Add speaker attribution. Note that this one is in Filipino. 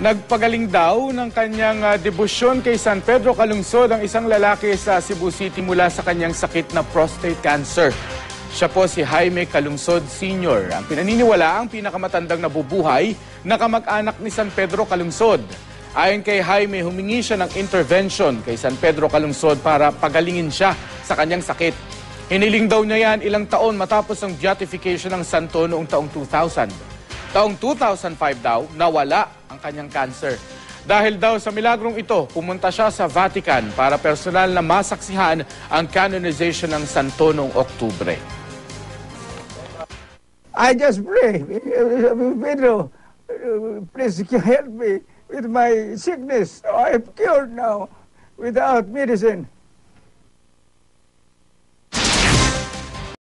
Speaker 1: Nagpagaling daw ng kanyang ah, debosyon kay San Pedro Calungsod ang isang lalaki sa Cebu City mula sa kanyang sakit na prostate cancer. Siya po si Jaime Calungsod Sr. Ang pinaniniwala ang pinakamatandang nabubuhay na kamag-anak ni San Pedro Calungsod. Ayon kay Jaime, humingi siya ng intervention kay San Pedro Calungsod para pagalingin siya sa kanyang sakit. Hiniling daw niya yan ilang taon matapos ang beatification ng santo noong taong 2000. Taong 2005 daw, nawala ang kanyang cancer. Dahil daw sa milagrong ito, pumunta siya sa Vatican para personal na masaksihan ang canonization ng santo noong Oktubre.
Speaker 2: I just pray, Pedro, please help me with my sickness. I'm cured now without medicine.